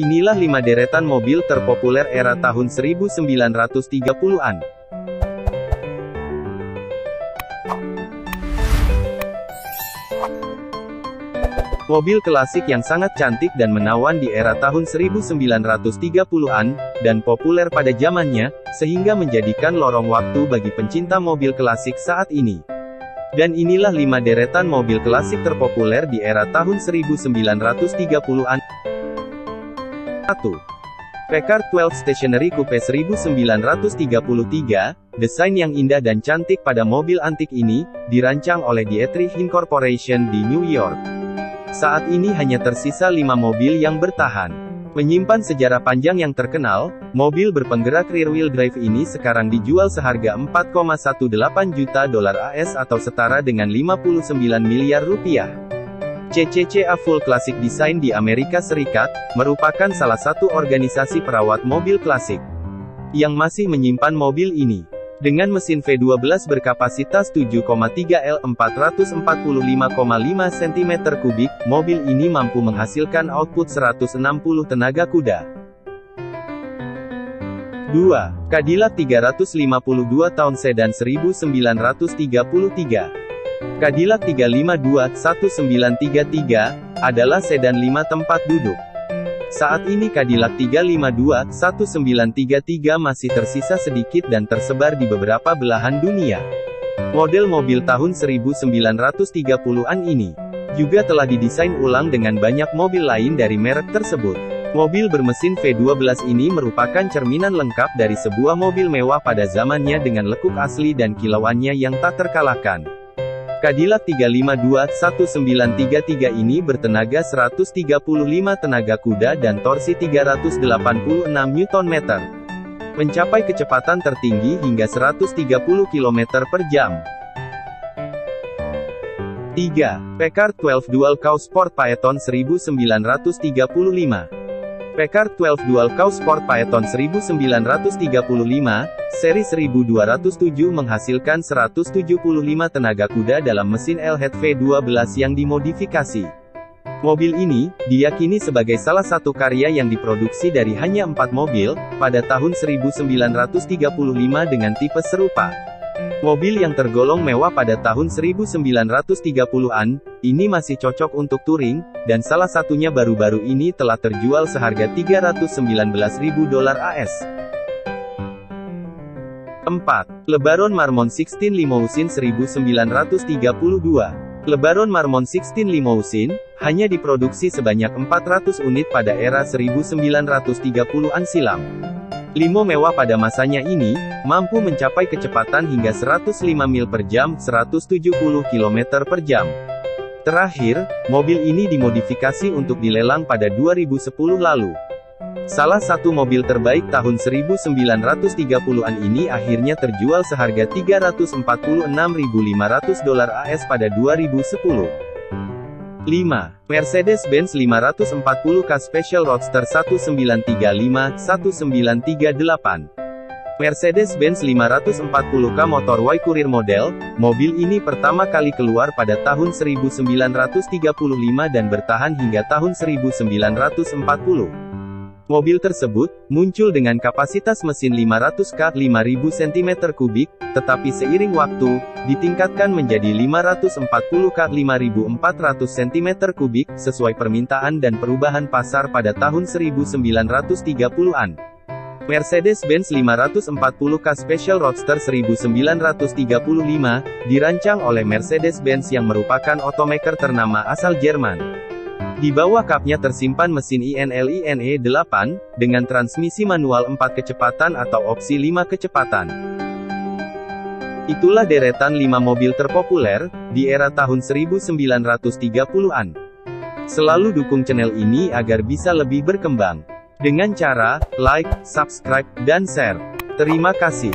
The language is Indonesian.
Inilah 5 deretan mobil terpopuler era tahun 1930-an. Mobil klasik yang sangat cantik dan menawan di era tahun 1930-an, dan populer pada zamannya, sehingga menjadikan lorong waktu bagi pencinta mobil klasik saat ini. Dan inilah 5 deretan mobil klasik terpopuler di era tahun 1930-an. 1. Packard 12 Stationery Coupe 1933, desain yang indah dan cantik pada mobil antik ini, dirancang oleh Dietrich Incorporation di New York. Saat ini hanya tersisa lima mobil yang bertahan. Menyimpan sejarah panjang yang terkenal, mobil berpenggerak rear-wheel drive ini sekarang dijual seharga 4,18 juta dolar AS atau setara dengan 59 miliar rupiah. CCCA Full Classic Design di Amerika Serikat, merupakan salah satu organisasi perawat mobil klasik yang masih menyimpan mobil ini. Dengan mesin V12 berkapasitas 7,3 L 445,5 cm3, mobil ini mampu menghasilkan output 160 tenaga kuda. 2. Cadillac 352 tahun sedan 1933. Cadillac 352 1933 adalah sedan 5 tempat duduk. Saat ini Cadillac 352 1933 masih tersisa sedikit dan tersebar di beberapa belahan dunia. Model mobil tahun 1930-an ini juga telah didesain ulang dengan banyak mobil lain dari merek tersebut. Mobil bermesin V12 ini merupakan cerminan lengkap dari sebuah mobil mewah pada zamannya dengan lekuk asli dan kilauannya yang tak terkalahkan. Cadillac 352-1933 ini bertenaga 135 tenaga kuda dan torsi 386 Nm. Mencapai kecepatan tertinggi hingga 130 km per jam. 3. Packard 12 Dual Cow Sport Phaeton 1935 Packard 12 Dual Cow Sport Phaeton 1935, seri 1207 menghasilkan 175 tenaga kuda dalam mesin LHT V12 yang dimodifikasi. Mobil ini, diyakini sebagai salah satu karya yang diproduksi dari hanya empat mobil, pada tahun 1935 dengan tipe serupa. Mobil yang tergolong mewah pada tahun 1930-an, ini masih cocok untuk touring, dan salah satunya baru-baru ini telah terjual seharga 319.000 dolar AS. 4. Lebaron Marmon 16 Limousine 1932 Lebaron Marmon 16 Limousine, hanya diproduksi sebanyak 400 unit pada era 1930-an silam. Limo mewah pada masanya ini, mampu mencapai kecepatan hingga 105 mil per jam, 170 km per jam. Terakhir, mobil ini dimodifikasi untuk dilelang pada 2010 lalu. Salah satu mobil terbaik tahun 1930-an ini akhirnya terjual seharga 346.500 dolar AS pada 2010. 5. Mercedes-Benz 540K Special Roadster 1935-1938 Mercedes-Benz 540K Motor Y Courier Model, mobil ini pertama kali keluar pada tahun 1935 dan bertahan hingga tahun 1940. Mobil tersebut, muncul dengan kapasitas mesin 500 K 5000 cm3, tetapi seiring waktu, ditingkatkan menjadi 540 K 5400 cm3, sesuai permintaan dan perubahan pasar pada tahun 1930-an. Mercedes-Benz 540K Special Roadster 1935, dirancang oleh Mercedes-Benz yang merupakan automaker ternama asal Jerman. Di bawah kapnya tersimpan mesin INL-INE 8, dengan transmisi manual 4 kecepatan atau opsi 5 kecepatan. Itulah deretan 5 mobil terpopuler, di era tahun 1930-an. Selalu dukung channel ini agar bisa lebih berkembang. Dengan cara, like, subscribe, dan share. Terima kasih.